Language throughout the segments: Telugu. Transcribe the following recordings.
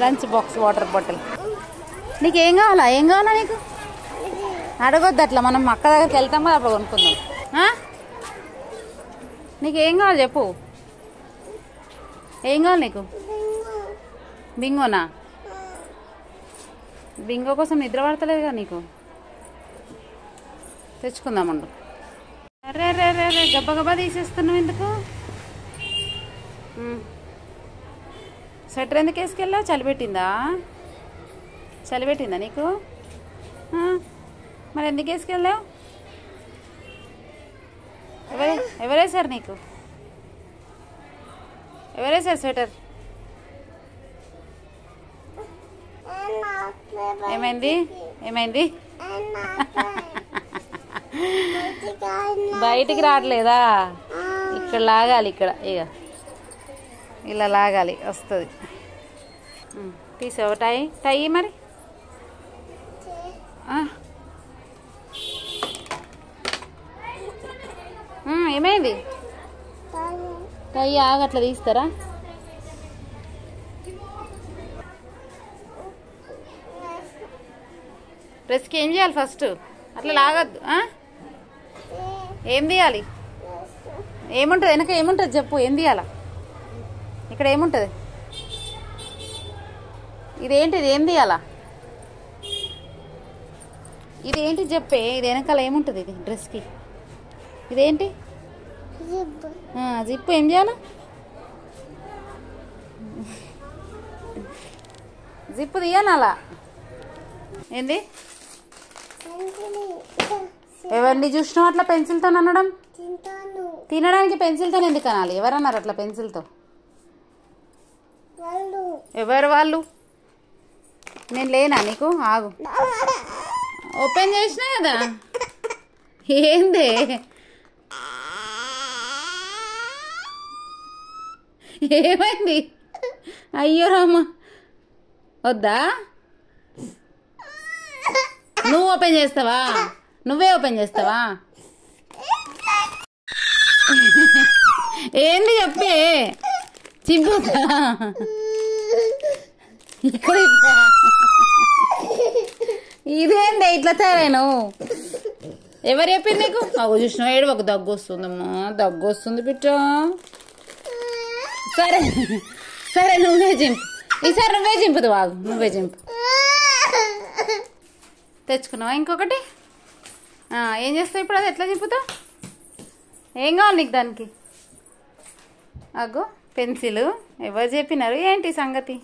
Lunch box water bottle. నీకు ఏం కావాలా? ఏం కావాలా నీకు? అడగొద్దు అట్లా మనం అక్క దగ్గరికి వెళ్తాం కదా అప్పుడు కొనుక్కుందాం. నీకు ఏం కావాలి చెప్పు. ఏం కావాలి నీకు? బింగోనా? బింగో కోసం నిద్ర పడతలేదుగా నీకు? తెచ్చుకుందామండు అరే రే రే రే గబ్బ గబ్బా తీసేస్తున్నావు ఎందుకు. స్వెటర్ ఎందుకు వేసుకెళ్ళావు? చలి పెట్టిందా చలి పెట్టిందా నీకు మరి ఎందుకు వేసుకెళ్ళావు? ఎవరే ఎవరేసారు నీకు? ఎవరేసారు స్వెటర్? ఏమైంది? ఏమైంది? బయటికి రావట్లేదా? ఇక్కడ లాగాలి ఇక్కడ. ఇక ఇలా లాగాలి వస్తుంది. తీసావు టై టై మరి? ఏమైంది? టై ఆగట్లా తీస్తారా? డ్రెస్కి ఏం చేయాలి ఫస్ట్ అట్లా లాగద్దు ఏం తీయాలి? ఏముంటుంది? వెనక ఏముంటుంది చెప్పు ఏం తీయాలా? ఇక్కడ ఏముంటుంది? ఇదేంటిది? ఏం తీయాలా? ఇదేంటి చెప్పే? ఇది వెనకాల ఏముంటుంది? ఇది డ్రెస్కి. ఇదేంటి? జిప్పు ఏం చేయాలా? జిప్పు తీయాలి అలా. ఏంది? ఎవరిని చూసినావు అట్లా పెన్సిల్తో అనడం తినడానికి పెన్సిల్తో ఎందుకు అనాలి? ఎవరన్నారు అట్లా పెన్సిల్తో? ఎవరు వాళ్ళు? నేను లేనా నీకు? ఆగు. ఓపెన్ చేసినా కదా? ఏందే? ఏమైంది? అయ్యో రామ. వద్దా? నువ్వు ఓపెన్ చేస్తావా? నువ్వే ఓపెన్ చేస్తావా? ఏంది చెప్పే? చింపుతా. ఇక్కడ ఇదేంటి ఇట్లా తయారాను ఎవరు చెప్పింది నీకు? అగో చూసిన ఏడు ఒక దగ్గు వస్తుందమ్మా. దగ్గు వస్తుంది బిడ్డ. సరే. సరే నువ్వే చింపు ఈసారి నువ్వే చింపుదు బాగు నువ్వే చింపు తెచ్చుకున్నావా ఇంకొకటి? ఏం చేస్తావు ఇప్పుడు అది? ఎట్లా చింపుతావు ఏం కావాలి నీకు దానికి? అగో పెన్సిల్. ఎవరు చెప్పినారు? ఏంటి సంగతి?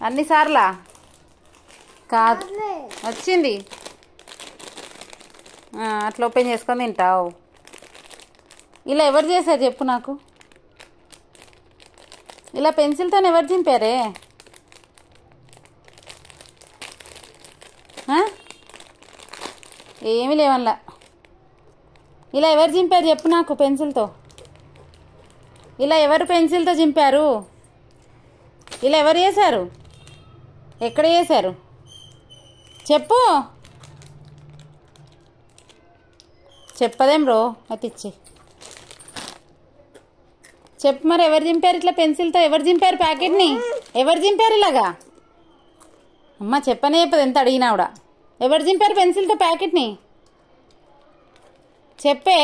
అన్నిసార్లా కాదు. వచ్చింది. అట్లా ఓపెన్ చేసుకొని తింటావు. ఇలా ఎవరు చేశారు చెప్పు నాకు. ఇలా పెన్సిల్తో ఎవరు చింపారే? ఏమి ఏమీ లేవల్లా ఇలా ఎవరు చింపారు చెప్పు నాకు పెన్సిల్తో. ఇలా ఎవరు పెన్సిల్తో చింపారు? ఇలా ఎవరు చేశారు? ఎక్కడ చేశారు? చెప్పు. చెప్పదేం బ్రో అతిచ్చి చెప్పు మరి ఎవరు చింపారు ఇట్లా పెన్సిల్తో? ఎవరు చింపారు ప్యాకెట్ని? ఎవరు చింపారు ఇలాగా? అమ్మ చెప్పనే చెప్పదు ఎంత అడిగినా కూడా. ఎవరు చింపారు పెన్సిల్తో ప్యాకెట్ని? చెప్పే.